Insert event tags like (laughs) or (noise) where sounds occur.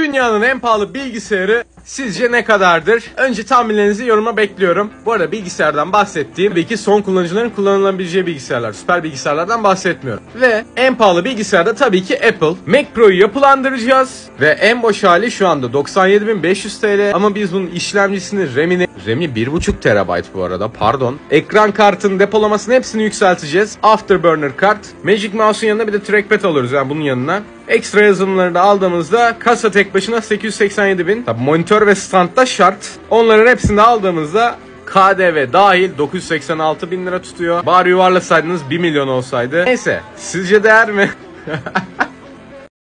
Dünyanın en pahalı bilgisayarı sizce ne kadardır? Önce tahminlerinizi yoruma bekliyorum. Bu arada bilgisayardan bahsettiğim tabii ki son kullanıcıların kullanılabileceği bilgisayarlar. Süper bilgisayarlardan bahsetmiyorum. Ve en pahalı bilgisayar da tabii ki Apple. Mac Pro'yu yapılandıracağız. Ve en boş hali şu anda 97.500 TL. Ama biz bunun işlemcisini, RAM'ini... RAM'i 1.5 TB bu arada pardon. Ekran kartın depolamasını hepsini yükselteceğiz. Afterburner kart. Magic Mouse'un yanına bir de trackpad alıyoruz yani bunun yanına. Ekstra yazılımları da aldığımızda kasa tek başına 887 bin. Tabi monitör ve standta şart. Onların hepsini de aldığımızda KDV dahil 986 bin lira tutuyor. Bari yuvarlasaydınız 1 milyon olsaydı. Neyse sizce değer mi? (laughs)